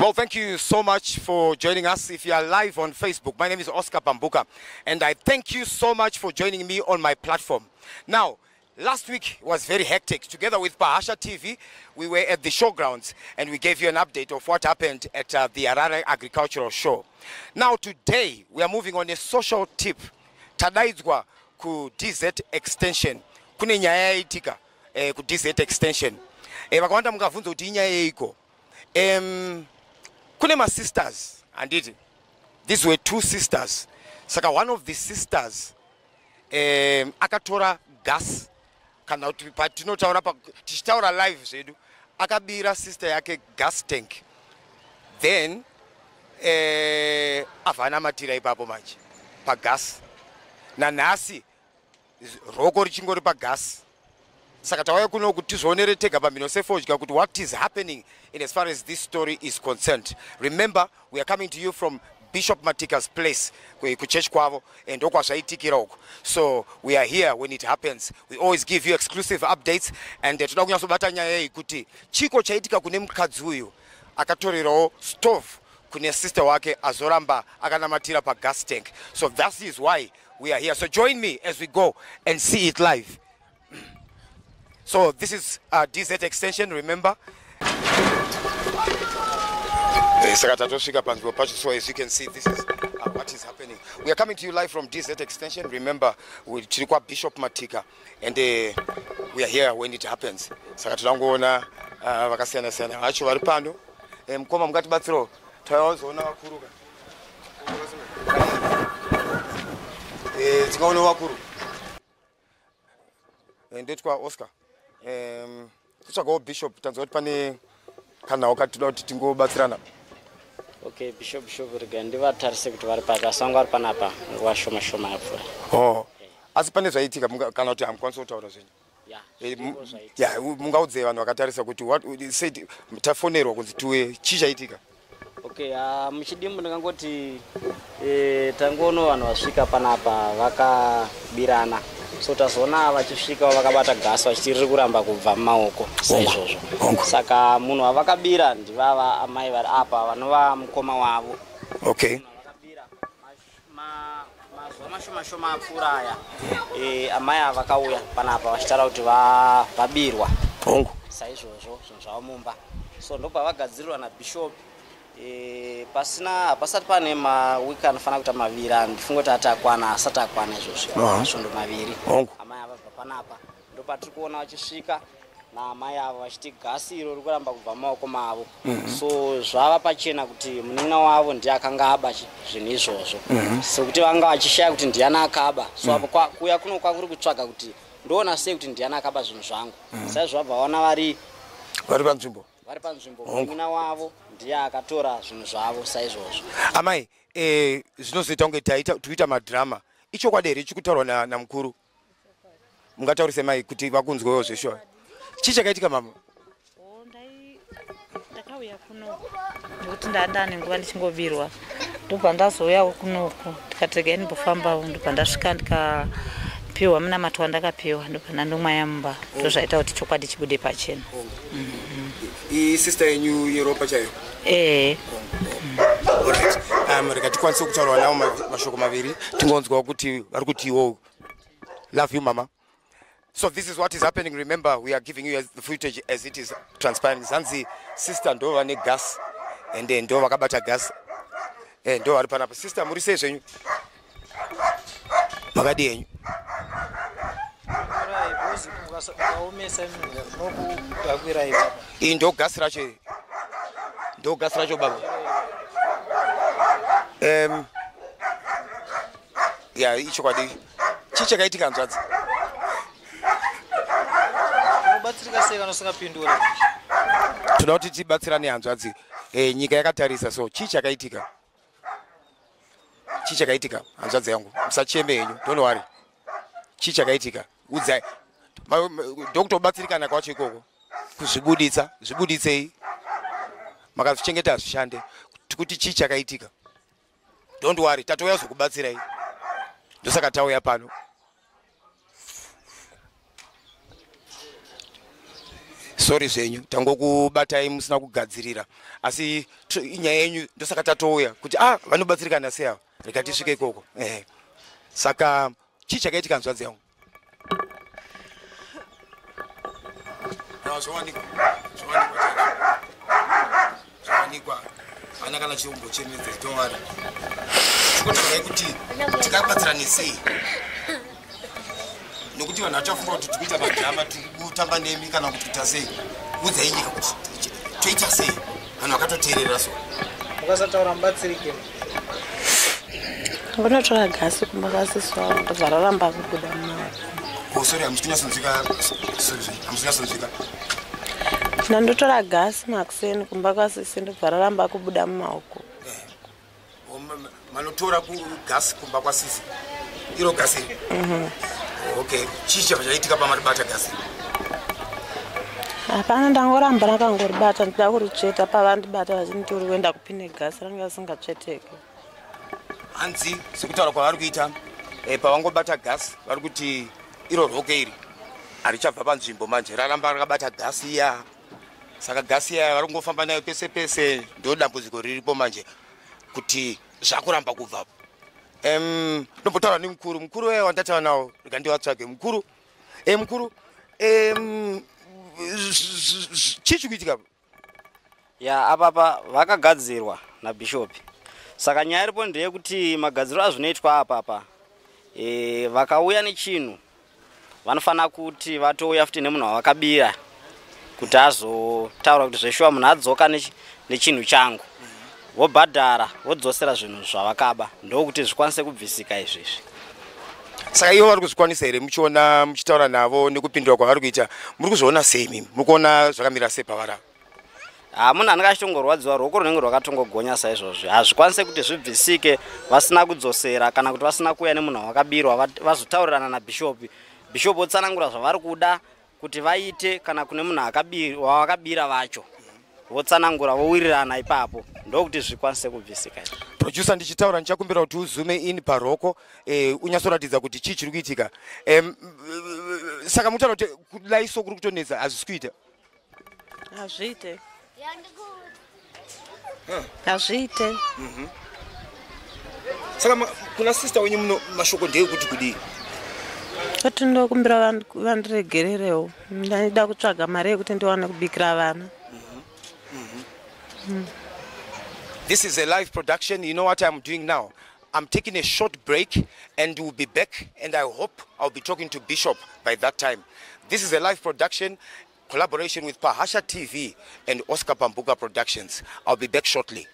Well, thank you so much for joining us. If you are live on Facebook, my name is Oscar Bambuka, and I thank you so much for joining me on my platform. Now, last week was very hectic. Together with Bahasha TV, we were at the showgrounds and we gave you an update of what happened at uh, the Arara Agricultural Show. Now, today, we are moving on a social tip. Tadaidzwa ku DZ Extension. Kune nyaya yaitika eh, ku DZ Extension. Eh, vakawanda mukavhunza kuti inyaya yeiko. Um, kune masisters handiti these were two sisters. Saka one of the sisters um, akatora gas. Kana kuti patinotaura tichitaura live zvedu akabira sister yake gas tank. Then uh, avha anamatira ipapo manje pagas nanhasi roko richingori pagasi saka tauya kuno kuti tizvionere tega pamhino sefodya kuti what is happening in as far as this story is concerned. Remember we are coming to you from bishop matika's place kuchurch kwavo and okwazvaitikira uko so we are here when it happens. We always give you exclusive updates and uh, toda kunyatsobata nyaya iyi kuti chiko chaitika kune mukadzi uyu akatorerawo stove kune sister wake azoramba akanamatira pagas tank. So that is why we are here. So join me as we go and see it live So this is uh, DZ extension, remember? So as you can see, this is uh, what is happening. We are coming to you live from DZ extension. Remember, with Chirikwa Bishop Matika, and uh, we are here when it happens. Saka tinangoona vakasiyana siyana vacho vari pano mukoma mungatibatsirawo taiwazoona vakuru tingaona vakuru ndetwa oscar um totsvagawo bishop tanzwa kuti pane kanhau katinoda kuti tingobatsirana. Okay bishop bishop rega ndivatarise kuti vari pati asanga vari panapa nguva shoma shoma yapfuura oh. asi pane zvaitika kana kuti hamukwanisi kutaura zvenyu ya mungaudze vanhu vakatarisa kuti tafonerwa kunzi tiwe chii chaitika okay muchidimbu ndingangoti e, tangoono vanhu vasvika panapa vakabirana so tazoona vachisvika vakabata gasi vachiti riri kuramba kubva mumaoko saizvozvo. saka munhu wavakabira ndivava amai vari apa vanova mukoma wavo. Okay. Mazuva mashoma shoma apfuura aya e, amai ava vakauya panapa vachitaura kuti vabirwa. Saizvozvo zvinhu zvavo mumba. So ndobva vagadzirirwa nabishop e, pasina hapasati pane mawiki anofanira kuita maviri andifunga kuti ati akwana asati akwana izvozvo. Svondo maviri. Amai ava bva panapa. Ndopatiri kuona vachisvika naamai avo vachiti gasi iro riri kuramba kubva mumaoko mavo. So zvava pachena kuti munin'a wavo ndiye akanga aba zvinhu izvozvo. Sekuti vanga vachishaya kuti ndiani akaba. So apo kuya kuno kwakuri kutsvaga kuti ndoona sei kuti ndiani akaba zvinhu zvangu. Saizvo vabva vaona vari vari panzvimbo? vari panzvimbo munin'a wavo ndiye akatora zvinhu zvavo saizvozvo. Amai eh, zvinozoita kunge tiita madhirama ichokwadi here chikutaurwa namukuru? Mungataurise mai kuti vakunzwewo zveshuwa chii chakaitika mama ndakauya kunoku nekuti ndada nenguva ndichingobirwa ndobva ndazouyawo kunoku ndikatega ndimbofambawo ndobva ndasvika ndikapiwa munamato wandakapiwa ndobva ndandomwaya mumba ndo zvaita kuti chokwadi chibude pachena. Isister yenyu yeropa chaiyo ee um rega tikwanise kutaurwa navo mashoko maviri. Tingonzwawo kuti vari kuti iwo love you mama. So this is what is happening. Remember we are giving you the footage as it is transparent zanzi sister ndo vane gas and ndo vakabata gas. Ndo vari panapa sister muri sei zvenyu? Makadi yenyu iyi ndo gasi racho iri ndo gasi racho baba um, ya ichokwadi chii chakaitika hanzvadzi unobatsirika sei kana usingapindura toda kuti tibatsirane hanzvadzi e, nyika yakatarisa so chii chakaitika chii chakaitika hanzvadzi yangu. Musacheme henyu don't worry. Chii chakaitika udzai ndokutobatsirikana kwacho ikoko. Kuzvibuditsa zvibuditsei makazvichengeta zvishande kuti chii chakaitika? Don't worry tatouya zokubatsirai ndosaka tauya pano. Sori zvenyu tangokubatai musina kugadzirira. Asi inyaya yenyu ndosaka tatouya kuti ah vanobatsirikana seava rega tisvike ikoko. Ehe. Saka chii chakaitika nzvadzi yangu? Zvowanikwa chaizvo. Zvowanikwa hana kana chiumbo chemedze towari chikotorai kuti tikabatsirane sei nokuti vanhu vachafunga kuti tikuita madhirama tikutamba nemi kana kuti kuita sei. Udzai nyika kuti toita sei? Vanhu vakatoteerera so. Mukasataura mubatsirike. Ngonotora gasi kumba kwasiswa ndobva raramba kubuda mumari oh sorry hamusi kunyatsonzwika sorry hamusi nandotora gasi makuseni kumba kwasisi ndobva raramba kubuda mumaoko. Ma- ma- manotora kugasi kumba kwasisi iro gasi iri? Okay. Chii chabva chaitika pamaribata gasi? Hapana ndangoramba ndakangoribata ndida kuritsveta pavandibata vachiniti uri kuenda kupine gasi ranga risingatsveteki hanzi sekutaura kwavari kuita eh, pavangobata gasi vari kuti iro roke iri harichabva panzvimbo manje. Raramba rakabata gasi iya saka gasi iya vari kungofamba nayo pese pese ndo dambudziko riripo manje kuti zvakuramba kubvapo um, ndombotaura nemukuru mukuru waya wandataura nawo rega ndivatsvage mukuru? E mukuru? Um, chii chiri kuitika? Ya apapa vakagadzirwa nabhishopi. Saka nyaya iripo ndeyekuti magadziro azvinoitwa apapa e, vakauya nechinhu vanofanira kuti vatouya futi nemunhu wavakabira kuti azotaura kuti zveshuwa munhu adzoka nechi- nechinhu changu. Vobhadhara vodzosera zvinhu zvavakaba ndokuti zvikwanise kubvisika izvezvi saka ivo vari kuzvikwanisa here muchiona muchitaura navo nekupindura kwavari kuita? Muri kuzviona sei mimi? Muri kuona zvakamira sei pavari ava ha munhu anenge achitongorwadziwa ruoko runenge rwakatongogonya saizvozvi. Hazvikwanise kuti zvibvisike vasina kudzosera kana kuti vasina kuuya nemunhu wavakabirwa va- vazotaurirana nabhishopi bhishopi votsanangura zvavari kuda kuti vaite kana kune munhu akabi- wavakabira vacho votsanangura vowirirana ipapo ndokuti zvikwanise kubvisika producer ndichitaura ndichakumbira kuti uzume in paroko eh, unyatsoratidza kuti chii chiri kuitika. Em, saka mutaura kuti kulaiso kuri kutonetsa hazvisi kuita? Hazviite. Hazviite. Saka ma- kuna sister wenyu muno mashoko ndeekuti kudii kuti ndokumbira vandiregererewo ndaida kutsvaga mari yekuti ndiwane kubikira vana This is a live production. You know what I'm doing now? I'm taking a short break and we'll be back. And I hope I'll be talking to Bishop by that time. This is a live production, collaboration with Pahasha TV and Oscar Pambuka Productions. I'll be back shortly.